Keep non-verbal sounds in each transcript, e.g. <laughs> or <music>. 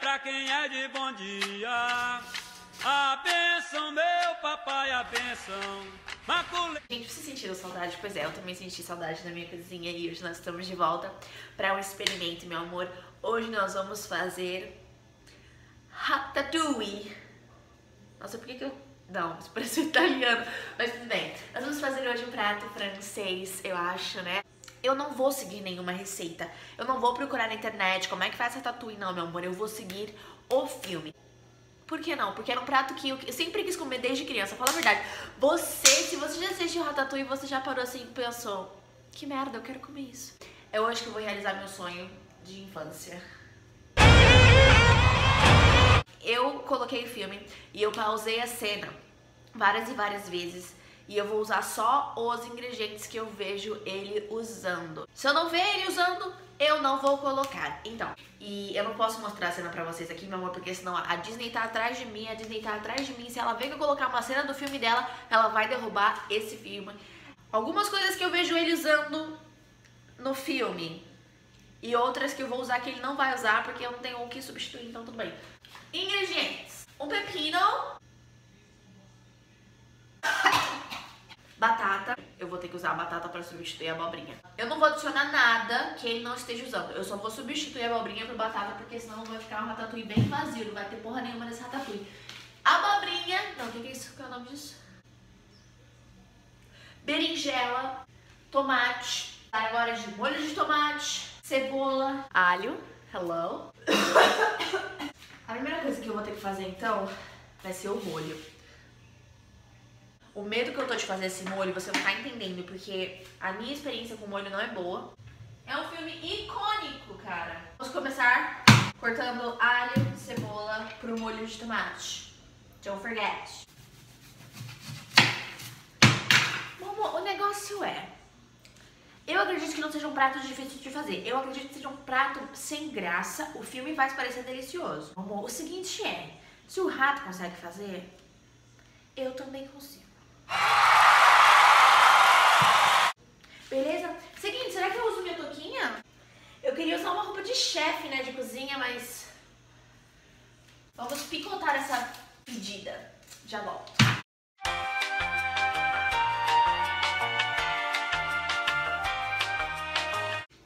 pra quem é de bom dia. A benção, meu papai, a benção. Macule... Gente, vocês sentiram saudade? Pois é, eu também senti saudade da minha cozinha e hoje nós estamos de volta para um experimento, meu amor. Hoje nós vamos fazer ratatouille. Nossa, por que que eu... Não, isso parece <laughs> italiano, mas tudo bem. Nós vamos fazer hoje um prato francês, eu acho, né? Eu não vou seguir nenhuma receita. Eu não vou procurar na internet como é que faz ratatouille, não, meu amor. Eu vou seguir o filme. Por que não? Porque era um prato que eu sempre quis comer desde criança. Fala a verdade. Você, se você já assistiu Ratatouille, você já parou assim e pensou, que merda, eu quero comer isso. É hoje que eu vou realizar meu sonho de infância. Eu coloquei o filme e eu pausei a cena várias e várias vezes e eu vou usar só os ingredientes que eu vejo ele usando. Se eu não ver ele usando, eu não vou colocar. Então, e eu não posso mostrar a cena pra vocês aqui, meu amor, porque senão a Disney tá atrás de mim, a Disney tá atrás de mim. Se ela ver que eu colocar uma cena do filme dela, ela vai derrubar esse filme. Algumas coisas que eu vejo ele usando no filme e outras que eu vou usar que ele não vai usar porque eu não tenho o que substituir, então tudo bem. Ingredientes. Um pepino, <laughs> batata. Eu vou ter que usar a batata para substituir a abobrinha. Eu não vou adicionar nada que ele não esteja usando. Eu só vou substituir a abobrinha por batata, porque senão vai ficar um ratatouille bem vazio. Não vai ter porra nenhuma nesse ratatouille. Abobrinha. Não, o que, que é isso? Qual é o nome disso? Berinjela. Tomate. Agora de molho de tomate. Cebola. Alho. Hello. <coughs> a primeira coisa que eu vou ter que fazer então vai ser o molho. O medo que eu tô de fazer esse molho, você não tá entendendo, porque a minha experiência com molho não é boa. É um filme icônico, cara. Vamos começar cortando alho, cebola pro molho de tomate. Don't forget. Bom, o negócio é... Eu acredito que não seja um prato difícil de fazer. Eu acredito que seja um prato sem graça. O filme faz parecer delicioso. o seguinte é... Se o rato consegue fazer, eu também consigo. Beleza? Seguinte, será que eu uso minha touquinha? Eu queria usar uma roupa de chefe, né, de cozinha, mas... Vamos picotar essa pedida. Já volto.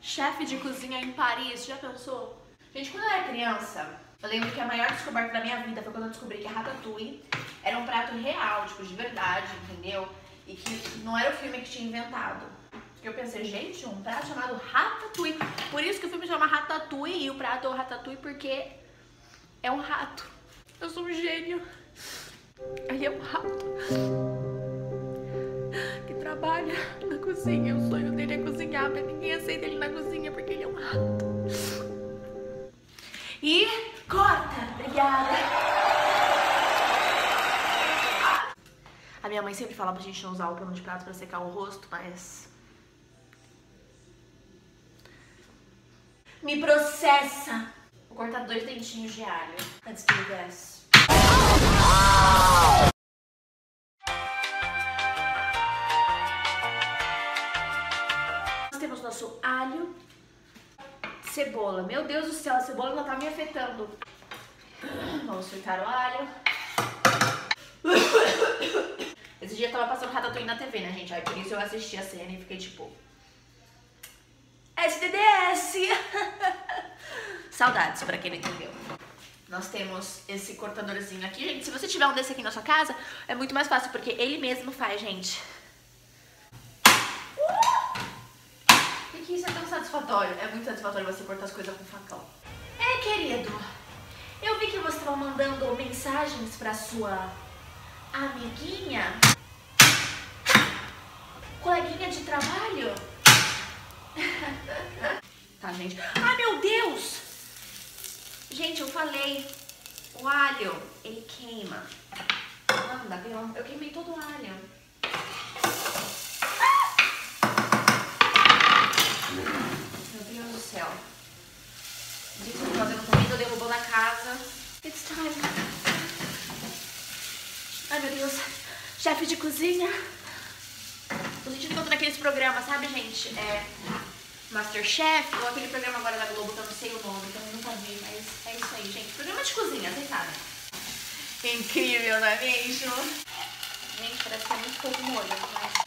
Chefe de cozinha em Paris, já pensou? Gente, quando eu era criança, eu lembro que a maior descoberta da minha vida foi quando eu descobri que a Ratatouille era um prato real, tipo, de verdade, entendeu? E que não era o filme que tinha inventado. Porque eu pensei, gente, um prato chamado Ratatouille. Por isso que o filme chama Ratatouille e o prato é o Ratatouille porque é um rato. Eu sou um gênio. Ele é um rato. Que trabalha na cozinha. O sonho dele é cozinhar, mas ninguém aceita ele na cozinha porque ele é um rato. E corta. Obrigada. A minha mãe sempre fala pra gente não usar o pano de prato pra secar o rosto, mas... Me processa! Vou cortar dois dentinhos de alho antes que ele desce. Cebola. Meu Deus do céu, a cebola ainda tá me afetando. Vamos fritar o alho. Esse dia tava passando Ratatouille na TV, né, gente? Aí por isso eu assisti a cena e fiquei tipo... SDDS! <laughs> Saudades, pra quem não entendeu. Nós temos esse cortadorzinho aqui. Gente, se você tiver um desse aqui na sua casa, é muito mais fácil, porque ele mesmo faz, gente. E que isso é tão satisfatório. É muito satisfatório você cortar as coisas com facão. É, querido. Eu vi que você estava mandando mensagens pra sua amiguinha coleguinha de trabalho? <laughs> tá, gente. Ai, meu Deus! Gente, eu falei, o alho, ele queima. Anda, viu? Eu queimei todo o alho. Céu. Eu tô fazendo comida, derrubou na casa. It's time. Ai, meu Deus. Chefe de cozinha. programa, sabe, gente? É Masterchef, ou aquele programa agora da Globo que eu não sei o nome, que eu nunca vi, mas é isso aí, gente. Programa de cozinha, vocês sabem. Incrível, não é mesmo? Gente, parece que é muito pouco molho, mas...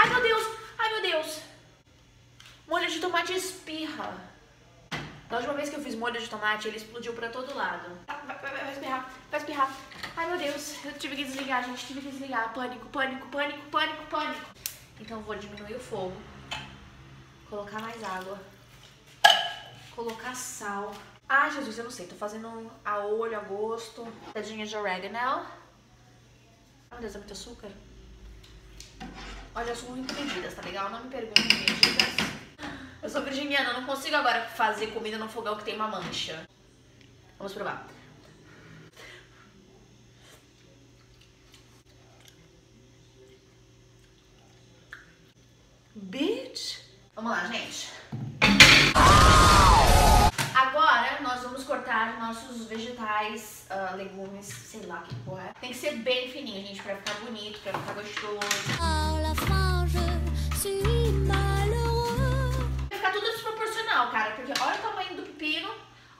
Ai, meu Deus! Ai, meu Deus! Molho de tomate espirra. Da última vez que eu fiz molho de tomate, ele explodiu pra todo lado. Vai, vai, vai, espirrar, vai espirrar. Ai, meu Deus, eu tive que desligar, gente, tive que desligar. Pânico, pânico, pânico, pânico, pânico. Então vou diminuir o fogo. Colocar mais água. Colocar sal. Ai, Jesus, eu não sei, tô fazendo a olho, a gosto. Tadinha de oregano. Ai, meu Deus, é muito açúcar. Olha, eu sou muito medidas, tá legal? Não me perguntem medidas. Eu sou virginiana, eu não consigo agora fazer comida no fogão que tem uma mancha. Vamos provar. Bitch. Vamos lá, gente. Nossos vegetais, uh, legumes, sei lá que porra é. Tem que ser bem fininho, gente, pra ficar bonito, pra ficar gostoso. Vai ficar tudo desproporcional, cara, porque olha o tamanho do pepino,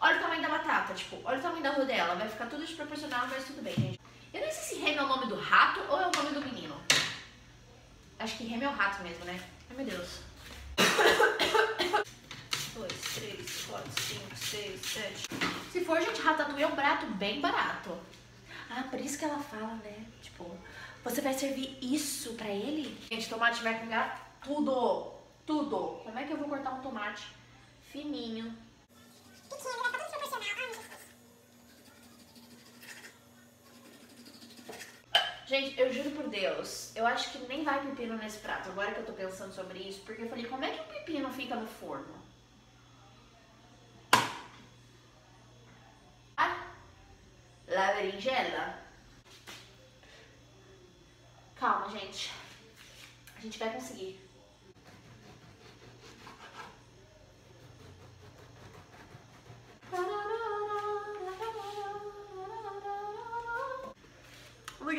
olha o tamanho da batata, tipo, olha o tamanho da rodela. Vai ficar tudo desproporcional, mas tudo bem, gente. Eu nem sei se Remy é o nome do rato ou é o nome do menino. Acho que Remy é o rato mesmo, né? Ai, meu Deus. 2, 3, 4, 5, 6, 7. Se for, gente, ratatouille é um prato bem barato. Ah, por isso que ela fala, né? Tipo, você vai servir isso pra ele? Gente, tomate vai pegar tudo. Tudo. Como é que eu vou cortar um tomate fininho? Gente, eu juro por Deus, eu acho que nem vai pepino nesse prato, agora que eu tô pensando sobre isso, porque eu falei, como é que o pepino fica no forno?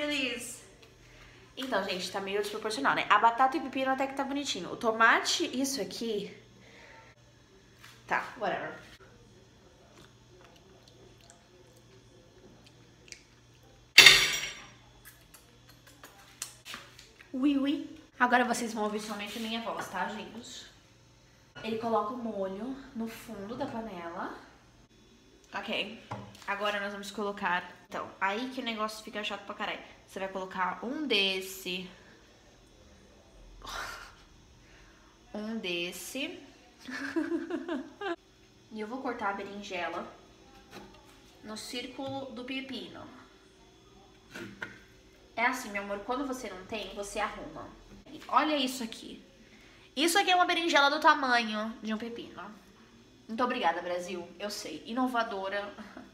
These. Então, gente, tá meio desproporcional, né? A batata e o pepino até que tá bonitinho. O tomate, isso aqui... Tá, whatever. Ui, ui. Agora vocês vão ouvir somente a minha voz, tá, gente? Ele coloca o molho no fundo da panela. Ok. Agora nós vamos colocar... Então, aí que o negócio fica chato pra caralho. Você vai colocar um desse. <laughs> Um desse. <laughs> e eu vou cortar a berinjela no círculo do pepino. É assim, meu amor, quando você não tem, você arruma. Olha isso aqui. Isso aqui é uma berinjela do tamanho de um pepino. Muito obrigada, Brasil. Eu sei. Inovadora. <laughs>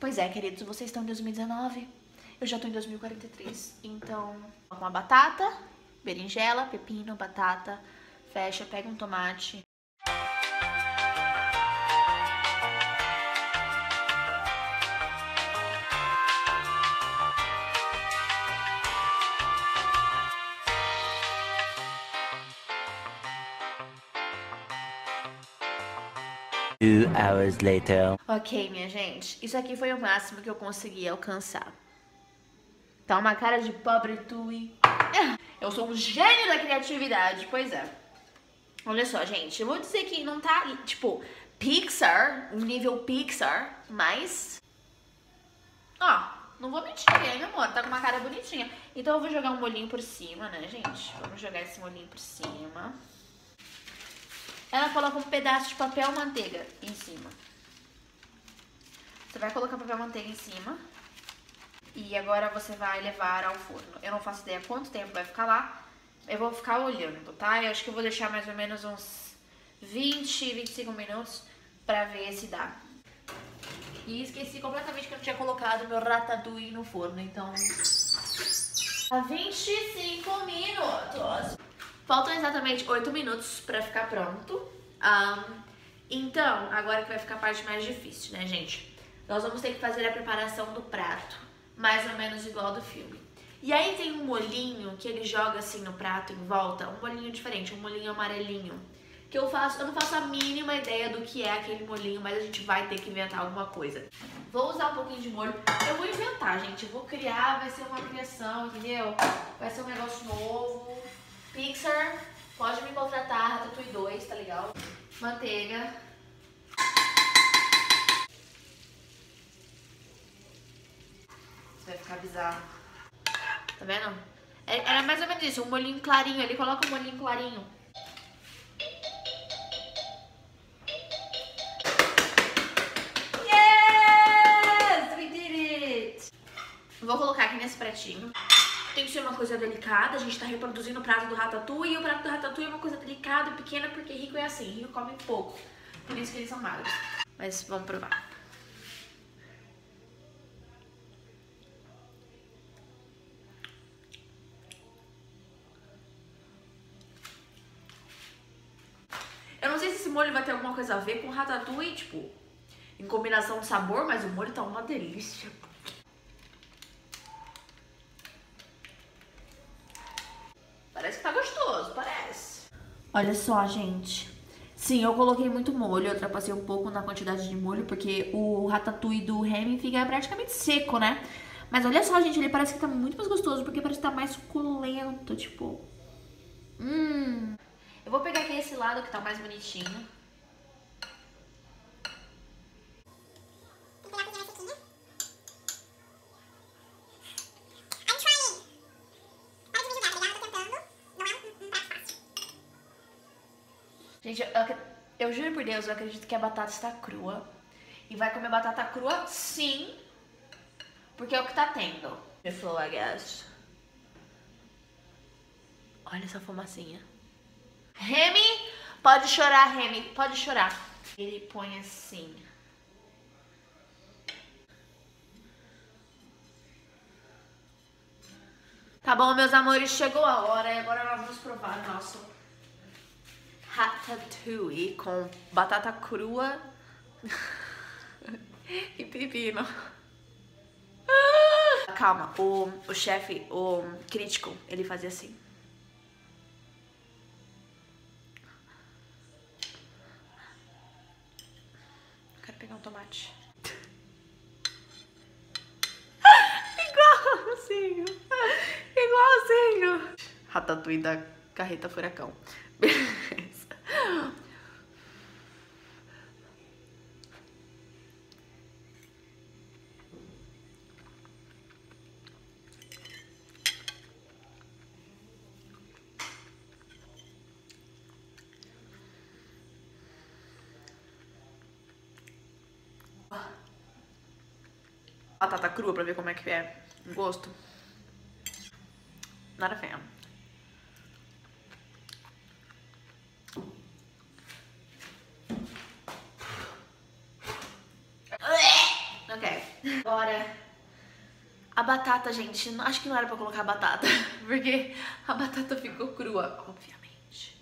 Pois é, queridos, vocês estão em 2019. Eu já tô em 2043. Então, uma batata, berinjela, pepino, batata. Fecha, pega um tomate. Two hours later. Ok, minha gente. Isso aqui foi o máximo que eu consegui alcançar. Tá uma cara de pobre tui. <laughs> Eu sou um gênio da criatividade. Pois é. Olha só, gente. Eu vou dizer que não tá, tipo, Pixar, um nível Pixar, mas... Ó, não vou mentir, hein, amor? Tá com uma cara bonitinha. Então eu vou jogar um molhinho por cima, né, gente? Vamos jogar esse molhinho por cima. Ela coloca um pedaço de papel manteiga em cima. Você vai colocar papel manteiga em cima. E agora você vai levar ao forno. Eu não faço ideia quanto tempo vai ficar lá. Eu vou ficar olhando, tá? Eu acho que eu vou deixar mais ou menos uns 20, 25 minutos pra ver se dá. E esqueci completamente que eu tinha colocado meu ratatouille no forno, então... A 25 minutos. Faltam exatamente 8 minutos pra ficar pronto. Um, então, agora que vai ficar a parte mais difícil, né, gente? nós vamos ter que fazer a preparação do prato, mais ou menos igual do filme. E aí tem um molhinho que ele joga assim no prato em volta, um molhinho diferente, um molhinho amarelinho. Que eu faço, eu não faço a mínima ideia do que é aquele molhinho, mas a gente vai ter que inventar alguma coisa. Vou usar um pouquinho de molho. Eu vou inventar, gente. Eu vou criar, vai ser uma criação, entendeu? Vai ser um negócio novo. Pixar, pode me contratar, Ratatouille 2, tá legal? Manteiga. Isso vai ficar bizarro. Tá vendo? É- Era mais ou menos isso, um molhinho clarinho ali. Coloca um molhinho clarinho. Yes! We did it! Vou colocar aqui nesse pratinho. Tem que ser uma coisa delicada, a gente tá reproduzindo o prato do ratatouille e o prato do ratatouille é uma coisa delicada pequena porque rico é assim, rico come pouco. Por isso que eles são magros. Mas vamos provar. Eu não sei se esse molho vai ter alguma coisa a ver com ratatouille, tipo, em combinação de sabor, mas o molho tá uma delícia. Parece que tá gostoso, parece. Olha só, gente. Sim, eu coloquei muito molho, eu ultrapassei um pouco na quantidade de molho, porque o ratatouille do Remy fica praticamente seco, né? Mas olha só, gente, ele parece que tá muito mais gostoso, porque parece que tá mais suculento, tipo... Hum... Eu vou pegar aqui esse lado que tá mais bonitinho. Gente, eu, eu juro por Deus, eu acredito que a batata está crua. E vai comer batata crua, sim. Porque é o que tá tendo. The flow, I guess. Olha essa fumacinha. Remy, pode chorar, Remy, pode chorar. Ele põe assim. Tá bom, meus amores, chegou a hora e agora nós vamos provar nosso ratatouille com batata crua <laughs> e pepino. Calma, o, o chefe, o crítico, ele fazia assim. Quero pegar um tomate. <laughs> Igualzinho. Igualzinho. Ratatouille da carreta furacão. Beleza. Batata crua pra ver como é que é o gosto. Not a fan. Ok. Agora, a batata, gente, acho que não era pra colocar batata, <laughs> porque a batata ficou crua, obviamente.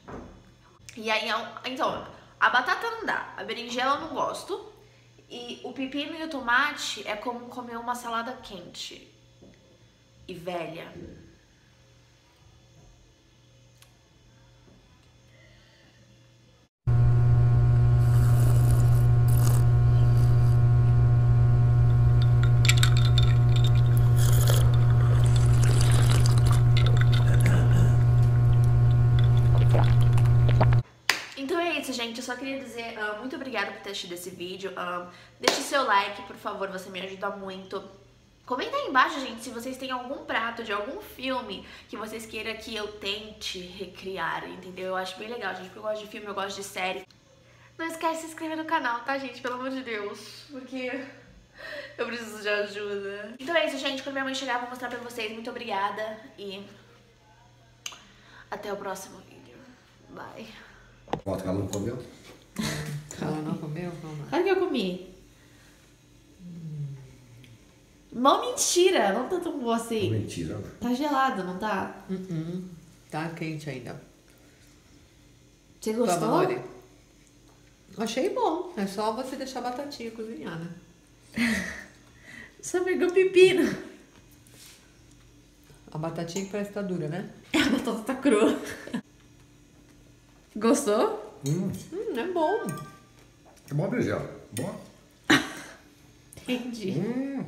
E aí, então, a batata não dá, a berinjela eu não gosto, e o pepino e o tomate é como comer uma salada quente e velha. Então é isso, gente. Eu só queria dizer ah, muito obrigada por ter assistido esse vídeo. Ah, deixe seu like, por favor, você me ajuda muito. Comenta aí embaixo, gente, se vocês têm algum prato de algum filme que vocês queiram que eu tente recriar, entendeu? Eu acho bem legal, gente, porque eu gosto de filme, eu gosto de série. Não esquece de se inscrever no canal, tá, gente? Pelo amor de Deus. Porque <laughs> eu preciso de ajuda. Então é isso, gente. Quando minha mãe chegar, eu vou mostrar pra vocês. Muito obrigada e até o próximo vídeo. Bye. Volta que ela não comeu? Ela não comeu? Vamos lá. Olha o que eu comi. Mó mentira, não tá tão bom assim. Mentira. Tá gelado, não tá? Uhum. Tá quente ainda. Você Toma, gostou? Lori. Achei bom. É só você deixar a batatinha cozinhar, né? <laughs> Só pegou pepino. A batatinha que parece que tá dura, né? <laughs> A batata tá crua. Gostou? Hum, Hum, é bom. é bom berinjela. Boa. <laughs> Entendi. Hum,